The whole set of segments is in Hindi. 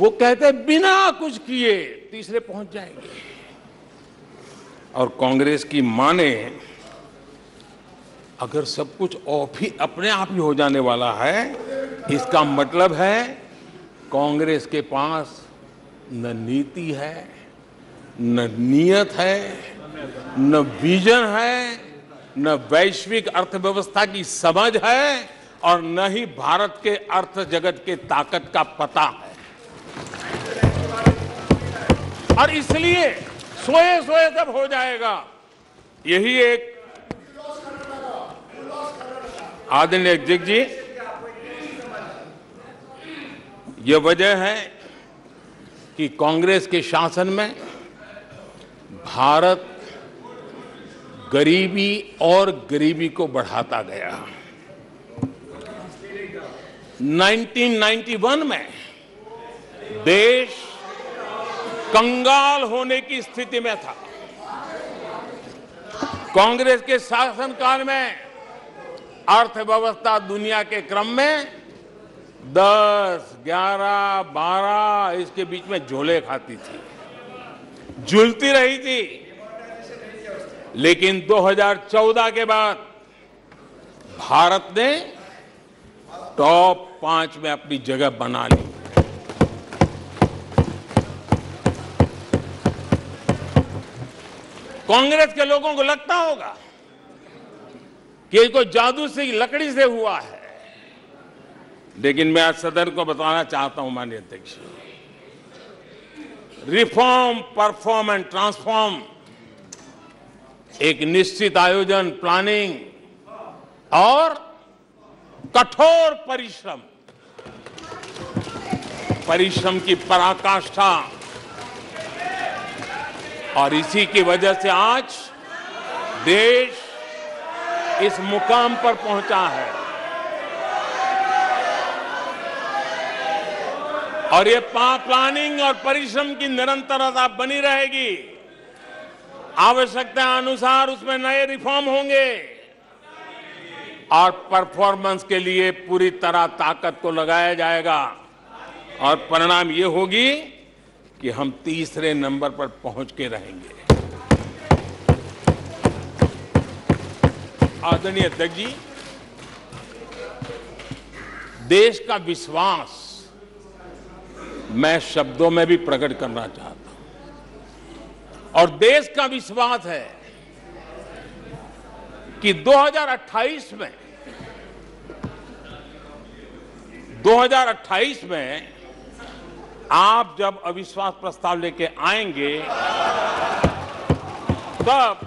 वो कहते बिना कुछ किए तीसरे पहुँच जाएँगे. और कांग्रेस की माने, अगर सब कुछ ऑफ़ ही अपने आप ही हो जाने वाला है, इसका मतलब है कांग्रेस के पास न नीति है, न नियत है, न विजन है, न वैश्विक अर्थव्यवस्था की समझ है और न ही भारत के अर्थ जगत के ताकत का पता है। और इसलिए सोए सोए सब हो जाएगा, यही एक आदरणीय अध्यक्ष जी, ये वजह है कि कांग्रेस के शासन में भारत गरीबी और गरीबी को बढ़ाता गया। 1991 में देश कंगाल होने की स्थिति में था। कांग्रेस के शासनकाल में अर्थव्यवस्था दुनिया के क्रम में 10, 11, 12 इसके बीच में झोले खाती थी। झूलती रही थी। लेकिन 2014 के बाद भारत ने टॉप पाँच में अपनी जगह बना ली। कांग्रेस के लोगों को लगता होगा कि कोई जादू से, लकड़ी से हुआ है। लेकिन मैं आज सदन को बताना चाहता हूँ, माननीय अध्यक्ष। रिफॉर्म, परफॉर्म एंड ट्रांसफॉर्म, एक निश्चित आयोजन, प्लानिंग और कठोर परिश्रम। परिश्रम की पराकाष्ठा और इसी की वजह से आज देश इस मुकाम पर पहुँचा है। और ये प्लानिंग और परिश्रम की निरंतरता बनी रहेगी। आवश्यकता अनुसार उसमें नए रिफॉर्म होंगे। और परफॉर्मेंस के लिए पूरी तरह ताकत को लगाया जाएगा। और परिणाम ये होगी कि हम तीसरे नंबर पर पहुँच के रहेंगे। आदरणीय अध्यक्ष जी, देश का विश्वास मैं शब्दों में भी प्रकट करना चाहता हूँ। और देश का विश्वास है कि 2028 में 2028 में आप जब अविश्वास प्रस्ताव लेके आएँगे, तब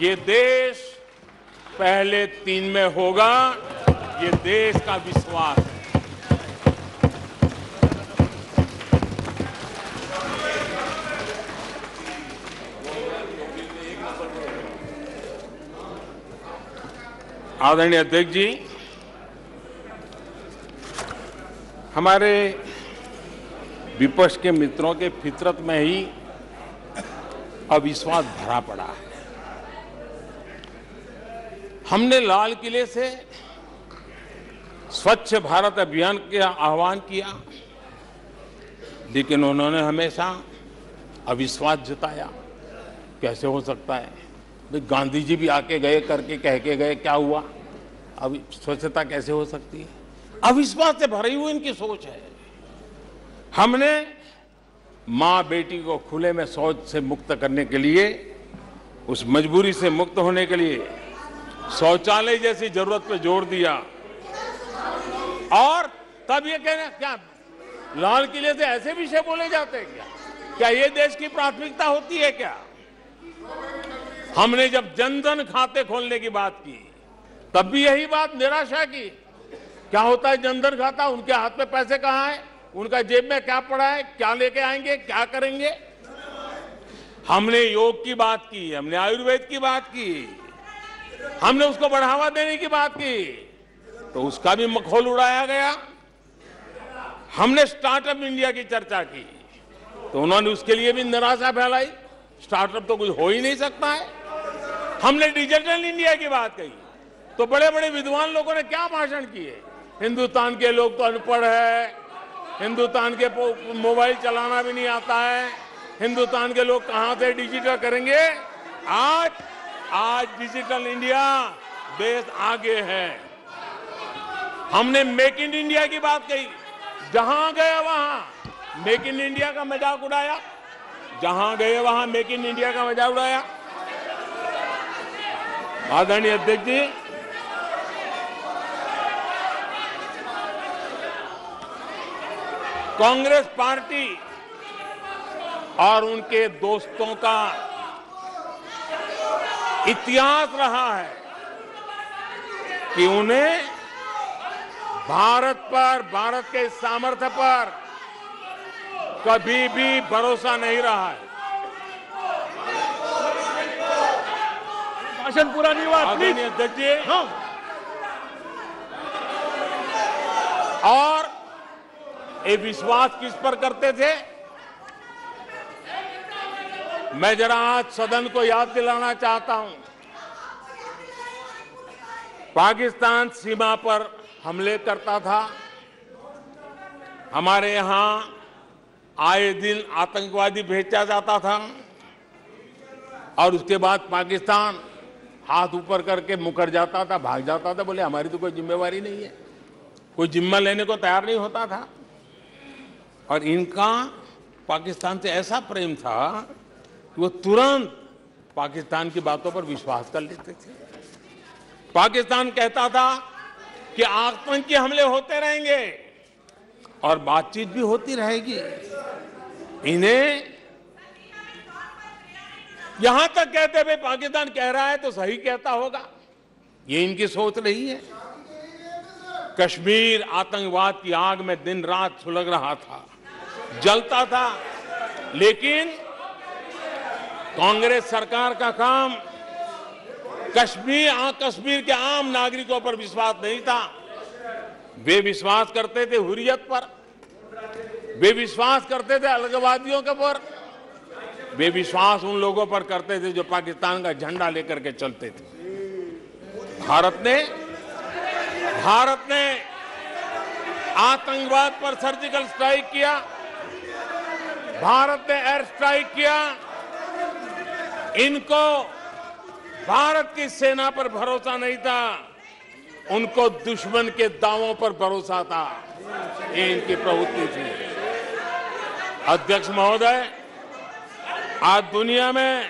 ये देश पहले तीन में होगा, ये देश का विश्वास। है आदरणीय अध्यक्ष जी, हमारे विपक्ष के मित्रों के फितरत में ही अविश्वास भरा पड़ा। है हमने लाल किले से स्वच्छ भारत अभियान का आह्वान किया, लेकिन उन्होंने हमेशा अविश्वास जताया। कैसे हो सकता है? भाई, गांधी जी भी आके गए, करके कह के गए, क्या हुआ? अब स्वच्छता कैसे हो सकती है? अविश्वास से भरी हुई इनकी सोच है। हमने माँ बेटी को खुले में शौच से मुक्त करने के लिए, उस मजबूरी से मुक्त होने के लिए शौचालय जैसी ज़रूरत पे ज़ोर दिया। और तब ये कहना क्या लाल किले से ऐसे विषय बोले जाते हैं क्या? क्या ये देश की प्राथमिकता होती है क्या? हमने जब जनधन खाते खोलने की बात की, तब भी यही बात निराशा की। क्या होता है जनधन खाता, उनके हाथ में पैसे कहाँ है? उनका जेब में क्या पड़ा है? क्या लेके आएँगे? क्या करेंगे? हमने योग की बात की, हमने आयुर्वेद की बात की, हमने उसको बढ़ावा देने की बात की तो उसका भी मखोल उड़ाया गया। हमने स्टार्टअप इंडिया की चर्चा की तो उन्होंने उसके लिए भी निराशा फैलाई। स्टार्टअप तो कुछ हो ही नहीं सकता है। हमने डिजिटल इंडिया की बात कही तो बड़े बड़े विद्वान लोगों ने क्या भाषण किए? हिंदुस्तान के लोग तो अनपढ़ है हिंदुस्तान के मोबाइल चलाना भी नहीं आता है। हिंदुस्तान के लोग कहाँ से डिजिटल करेंगे? आज आज डिजिटल इंडिया देश आगे है। हमने मेक इन इंडिया की बात कही। जहाँ गए वहाँ। मेक इन इंडिया का मज़ाक उड़ाया। जहाँ गए वहाँ मेक इन इंडिया का मज़ाक उड़ाया। आदरणीय अध्यक्ष जी कांग्रेस पार्टी और उनके दोस्तों का इतिहास रहा है कि उन्हें भारत पर भारत के सामर्थ्य पर कभी भी भरोसा नहीं रहा है। भाषण पूरा नहीं हुआ अध्यक्ष जी। नो और ये विश्वास किस पर करते थे? मैं जरा आज सदन को याद दिलाना चाहता हूँ। पाकिस्तान सीमा पर हमले करता था। हमारे यहाँ आए दिन आतंकवादी भेजा जाता था और उसके बाद पाकिस्तान हाथ ऊपर करके मुकर जाता था, भाग जाता था, बोले, हमारी तो कोई जिम्मेवारी नहीं है। कोई जिम्मा लेने को तैयार नहीं होता था। और इनका पाकिस्तान से ऐसा प्रेम था कि वो तुरंत पाकिस्तान की बातों पर विश्वास कर लेते थे। पाकिस्तान कहता था कि आतंकी हमले होते रहेंगे और बातचीत भी होती रहेगी। इन्हें यहाँ तक कहते भाई पाकिस्तान कह रहा है तो सही कहता होगा। ये इनकी सोच रही है। कश्मीर आतंकवाद की आग में दिन रात सुलग रहा था। जलता था लेकिन कांग्रेस सरकार का काम कश्मीर आ, कश्मीर के आम नागरिकों पर विश्वास नहीं था। वे विश्वास करते थे हुरियत पर वे विश्वास करते थे अलगवादियों के पर वे विश्वास उन लोगों पर करते थे जो पाकिस्तान का झंडा लेकर के चलते थे। भारत ने भारत ने आतंकवाद पर सर्जिकल स्ट्राइक किया। भारत ने एयर स्ट्राइक किया। इनको भारत की सेना पर भरोसा नहीं था। उनको दुश्मन के दावों पर भरोसा था। ये इनकी प्रवृत्ति थी। अध्यक्ष महोदय, आज दुनिया में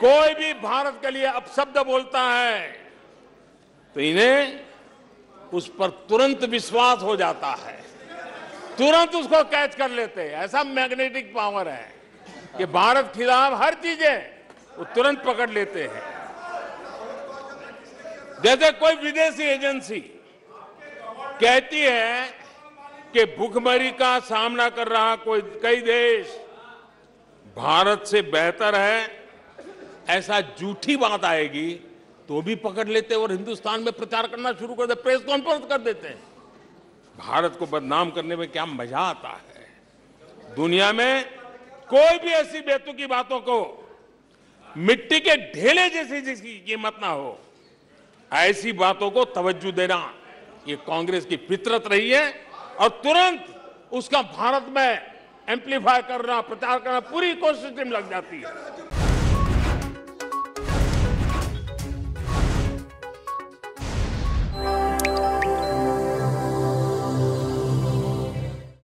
कोई भी भारत के लिए अपशब्द बोलता है तो इन्हें उस पर तुरंत विश्वास हो जाता है। तुरंत उसको कैच कर लेते हैं। ऐसा मैग्नेटिक पावर है कि भारत खिलाफ हर चीज़ें वो तुरंत पकड़ लेते हैं। जैसे कोई विदेशी एजेंसी कहती है कि भूखमरी का सामना कर रहा कोई कई देश, भारत से बेहतर है, ऐसा झूठी बात आएगी तो भी पकड़ लेते और हिंदुस्तान में प्रचार करना शुरू कर देते प्रेस कॉन्फ्रेंस कर देते हैं। भारत को बदनाम करने में क्या मज़ा आता है? दुनिया में कोई भी ऐसी बेतुकी बातों को मिट्टी के ढेले जैसी जिसकी कीमत ना हो, ऐसी बातों को तवज्जो देना, ये कांग्रेस की फितरत रही है और तुरंत उसका भारत में एम्पलीफाई करना, प्रचार करना पूरी कोशिश टीम लग जाती है।